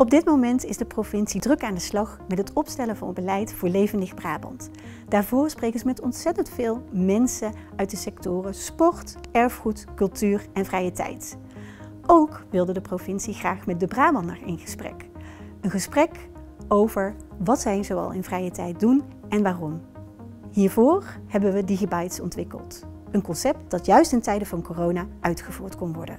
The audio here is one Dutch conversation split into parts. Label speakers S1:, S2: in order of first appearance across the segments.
S1: Op dit moment is de provincie druk aan de slag met het opstellen van beleid voor levendig Brabant. Daarvoor spreken ze met ontzettend veel mensen uit de sectoren sport, erfgoed, cultuur en vrije tijd. Ook wilde de provincie graag met de Brabander in gesprek. Een gesprek over wat zij zoal in vrije tijd doen en waarom. Hiervoor hebben we Digibytes ontwikkeld. Een concept dat juist in tijden van corona uitgevoerd kon worden.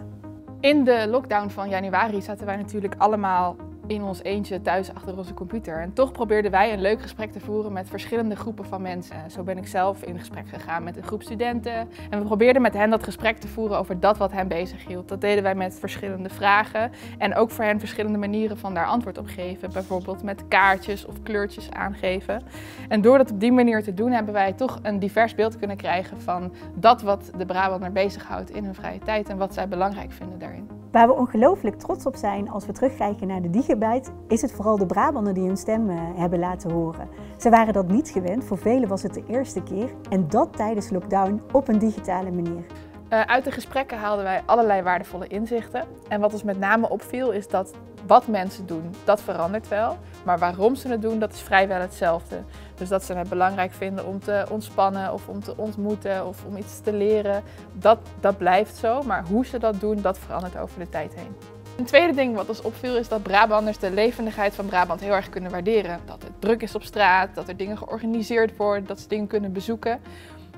S2: In de lockdown van januari zaten wij natuurlijk allemaal in ons eentje thuis achter onze computer. En toch probeerden wij een leuk gesprek te voeren met verschillende groepen van mensen. Zo ben ik zelf in gesprek gegaan met een groep studenten. En we probeerden met hen dat gesprek te voeren over dat wat hen bezighield. Dat deden wij met verschillende vragen en ook voor hen verschillende manieren van daar antwoord op geven. Bijvoorbeeld met kaartjes of kleurtjes aangeven. En door dat op die manier te doen hebben wij toch een divers beeld kunnen krijgen van dat wat de Brabander bezighoudt in hun vrije tijd en wat zij belangrijk vinden daarin.
S1: Waar we ongelooflijk trots op zijn als we terugkijken naar de Digibyte, is het vooral de Brabander die hun stem eh, hebben laten horen. Ze waren dat niet gewend, voor velen was het de eerste keer en dat tijdens lockdown op een digitale manier.
S2: Uh, uit de gesprekken haalden wij allerlei waardevolle inzichten. En wat ons met name opviel is dat wat mensen doen, dat verandert wel. Maar waarom ze het doen, dat is vrijwel hetzelfde. Dus dat ze het belangrijk vinden om te ontspannen of om te ontmoeten of om iets te leren, dat, dat blijft zo. Maar hoe ze dat doen, dat verandert over de tijd heen. Een tweede ding wat ons opviel is dat Brabanders de levendigheid van Brabant heel erg kunnen waarderen. Dat het druk is op straat, dat er dingen georganiseerd worden, dat ze dingen kunnen bezoeken.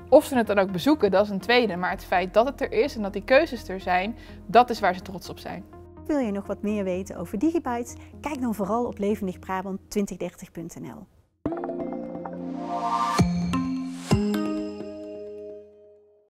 S2: Of ze het dan ook bezoeken, dat is een tweede. Maar het feit dat het er is en dat die keuzes er zijn, dat is waar ze trots op zijn.
S1: Wil je nog wat meer weten over Digibytes? Kijk dan vooral op levendigbrabant2030.nl.